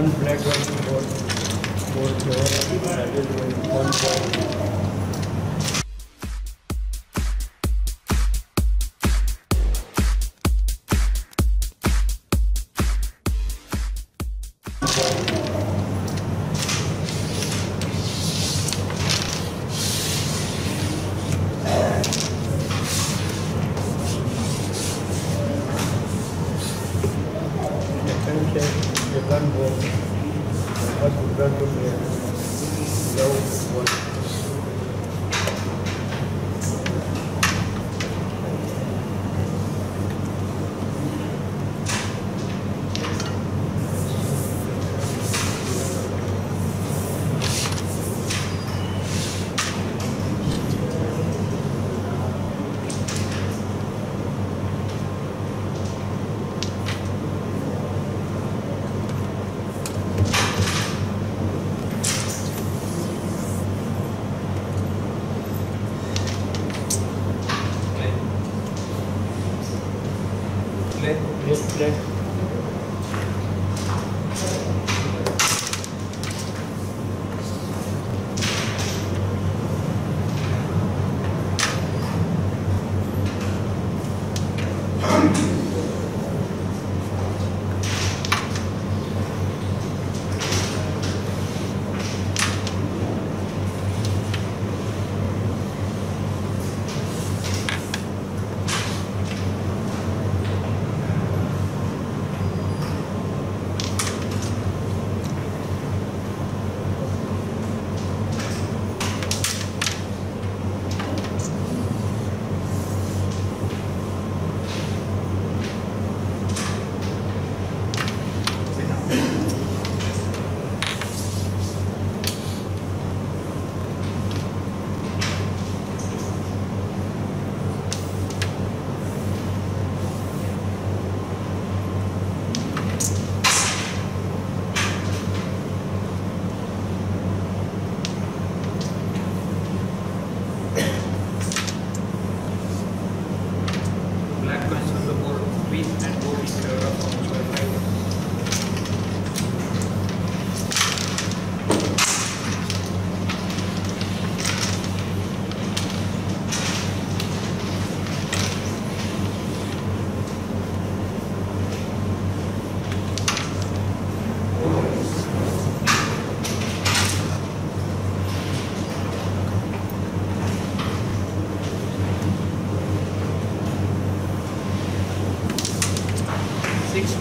one black one board, board here, Yes,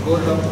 Six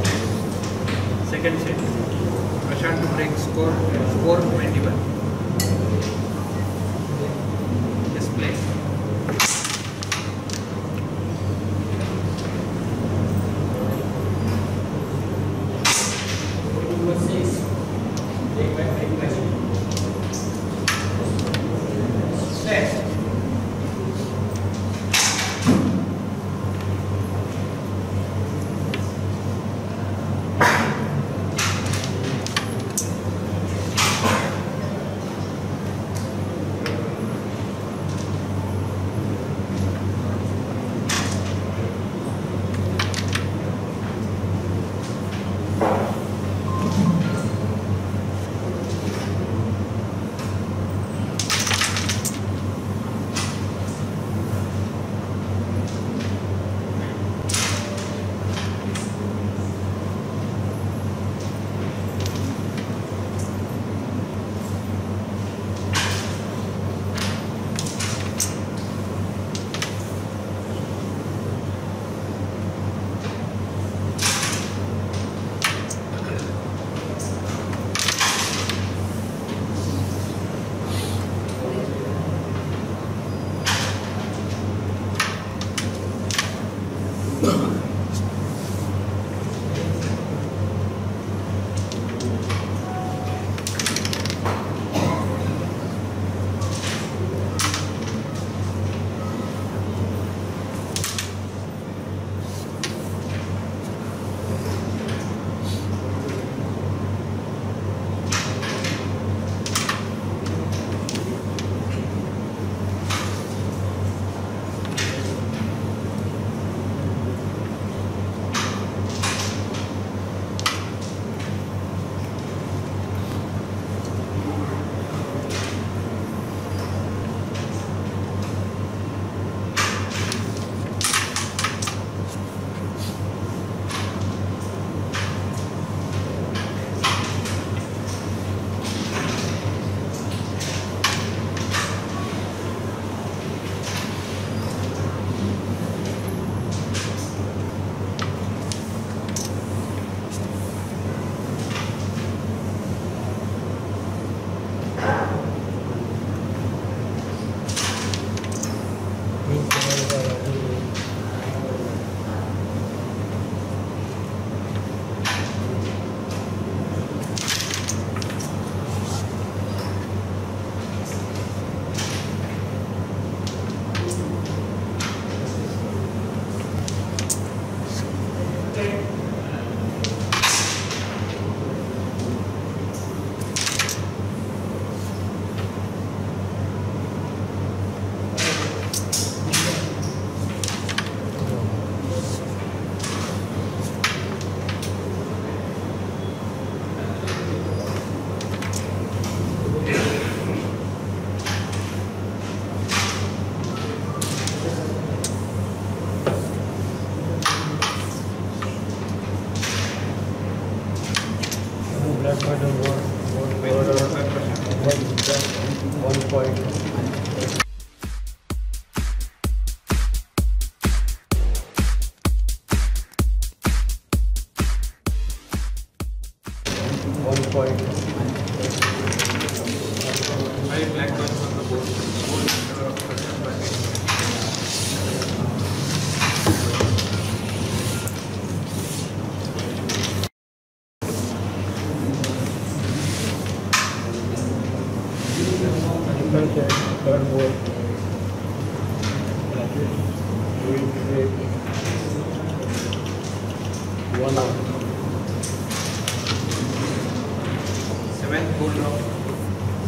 7th full drop,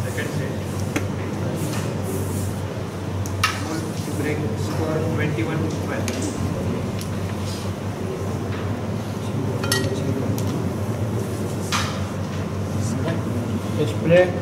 second set. To break score 21 12. Let's play.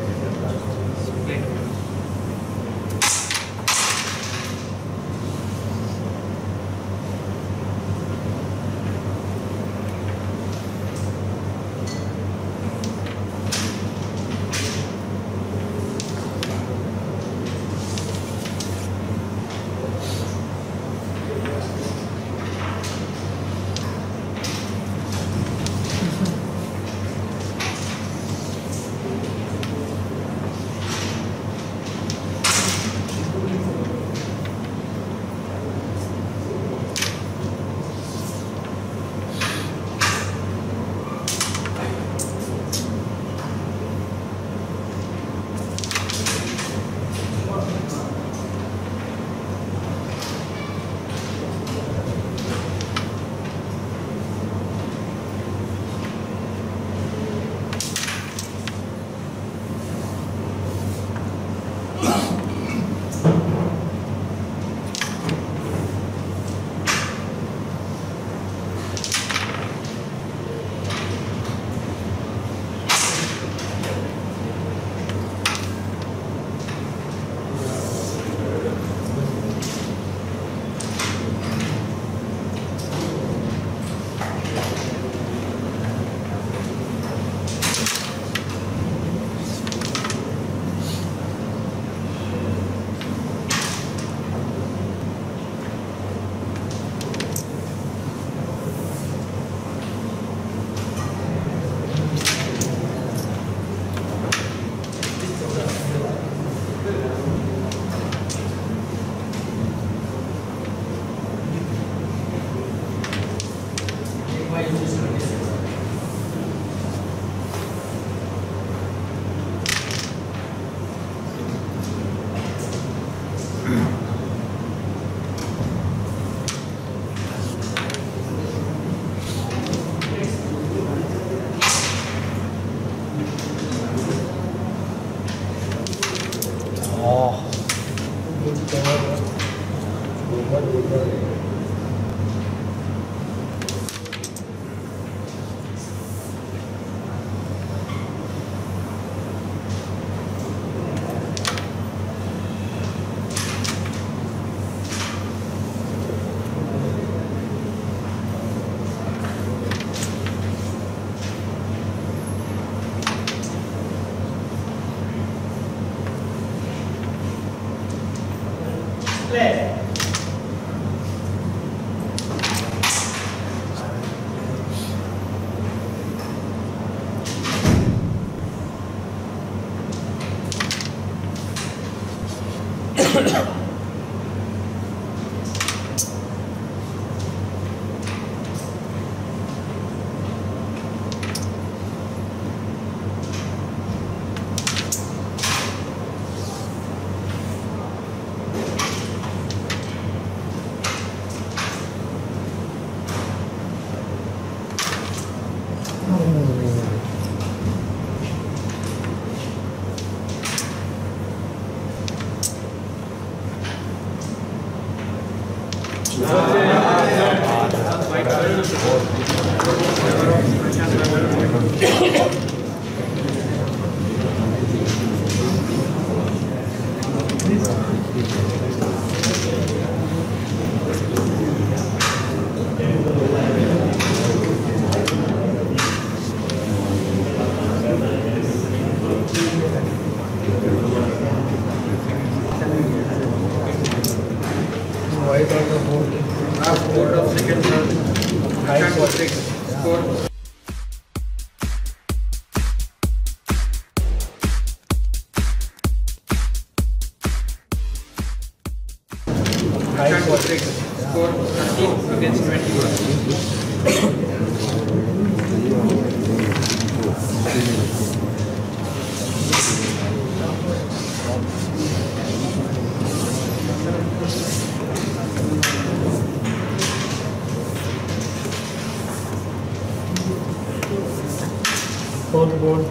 Board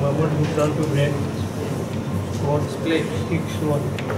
mobile भुगतान को bread और स्प्ले sticks one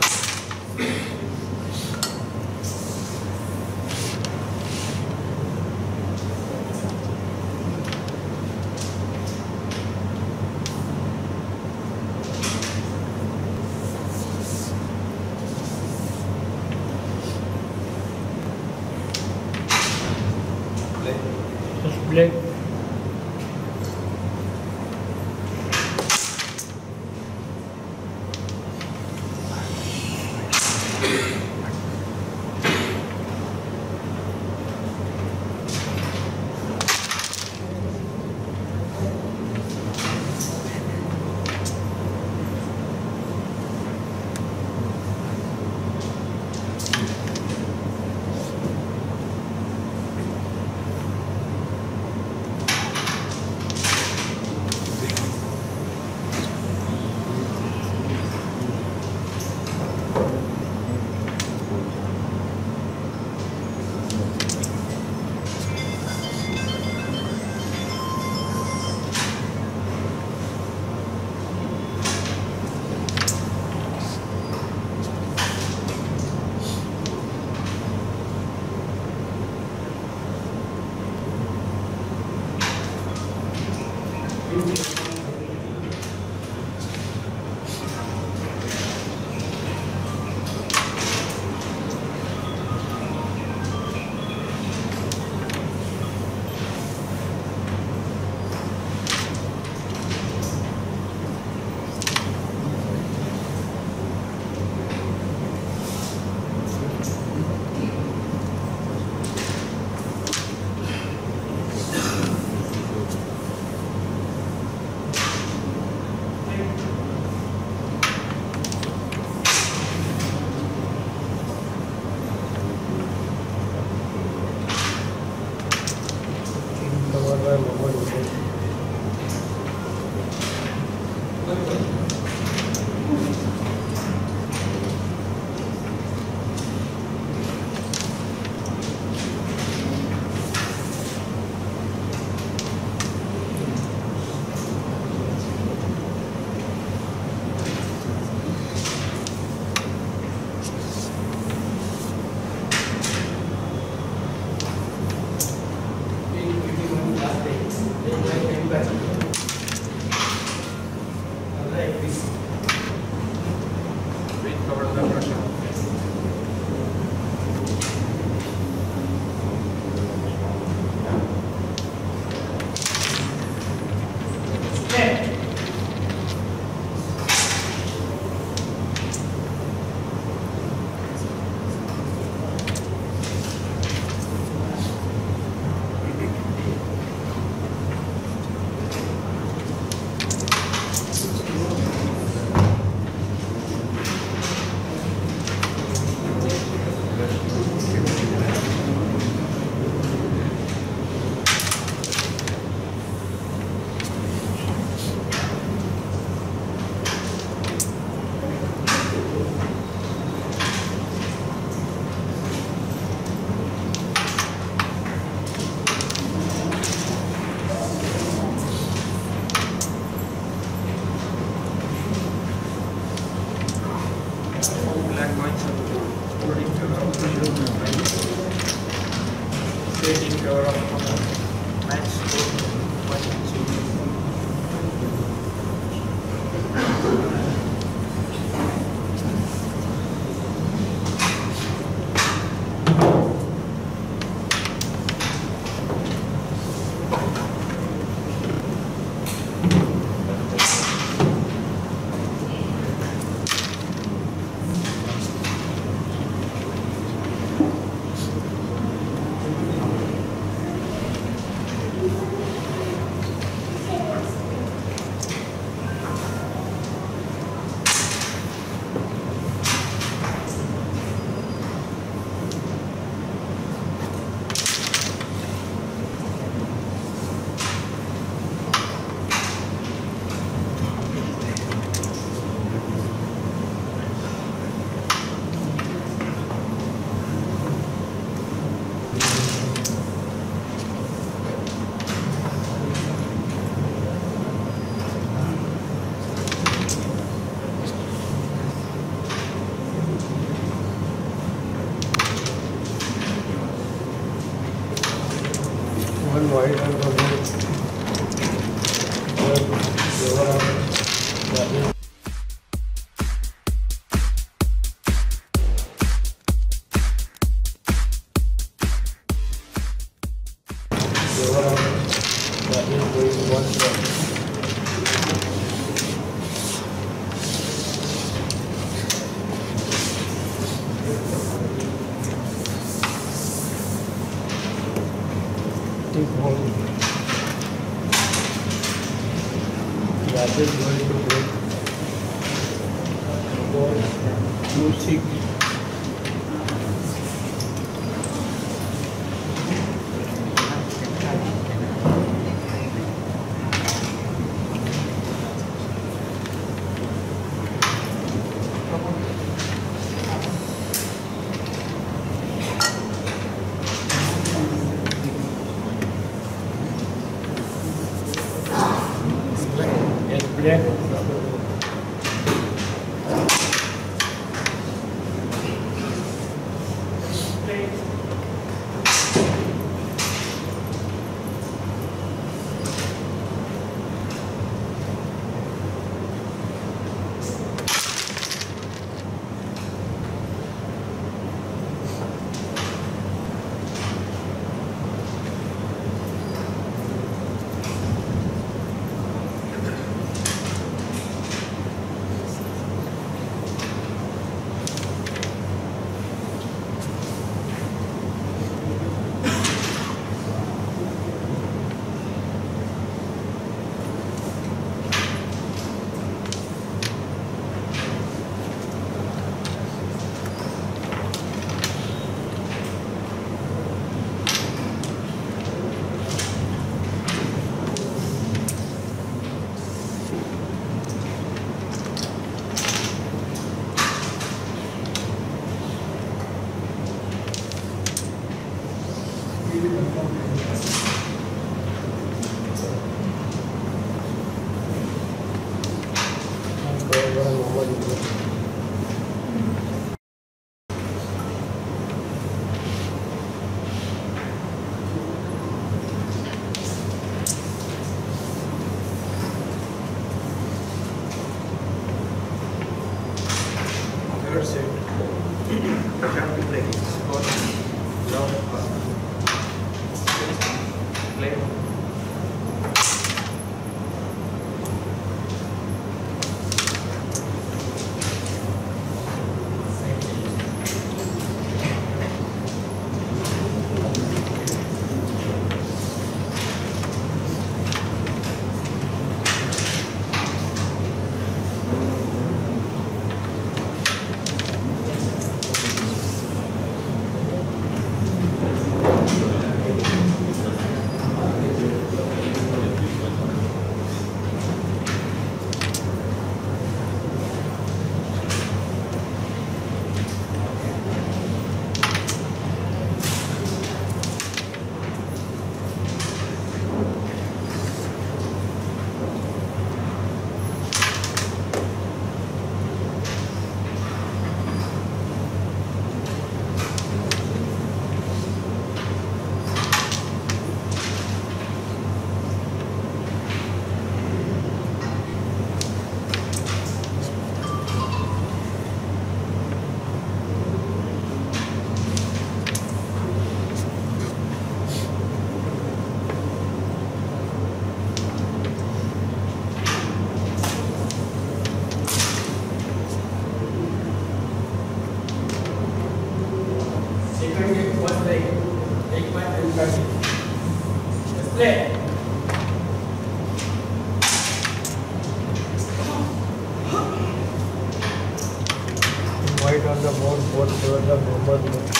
the board, both the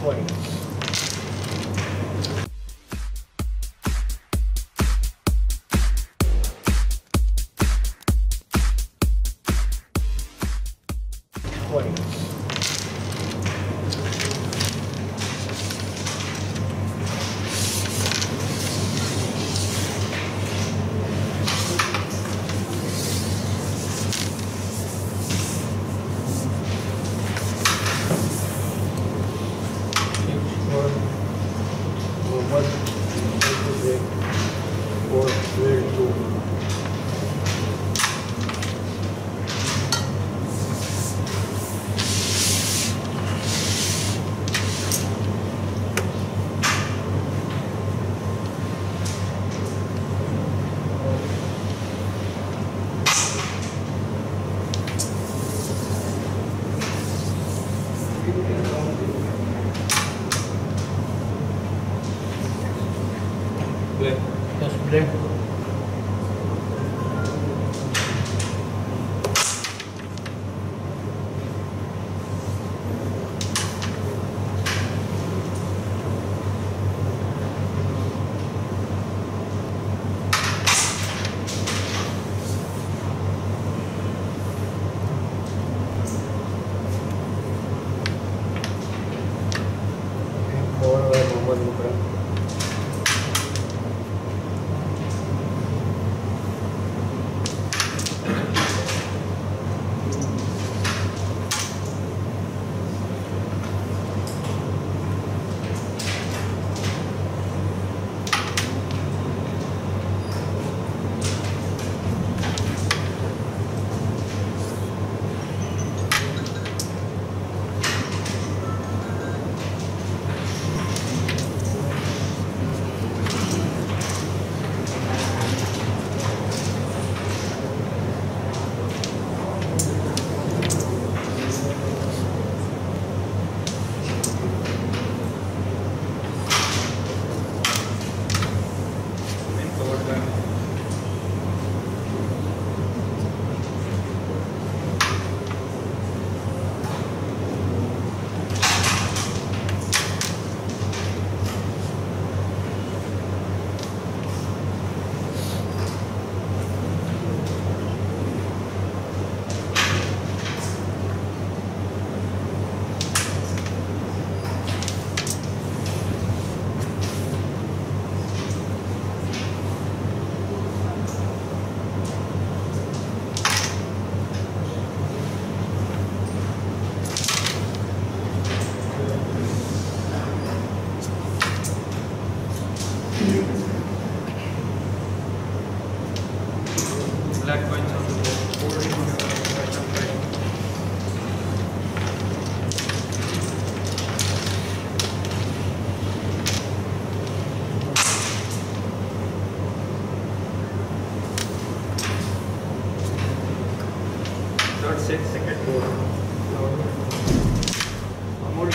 points. Black.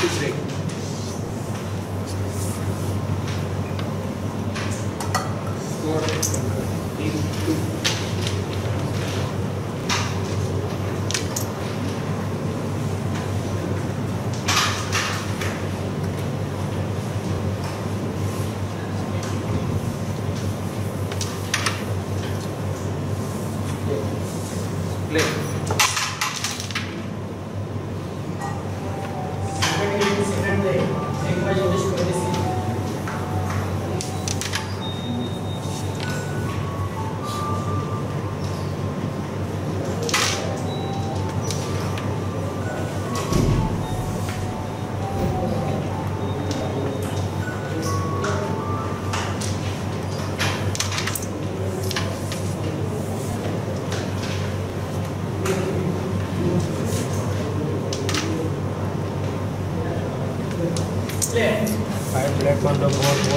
Amol to Wanderwort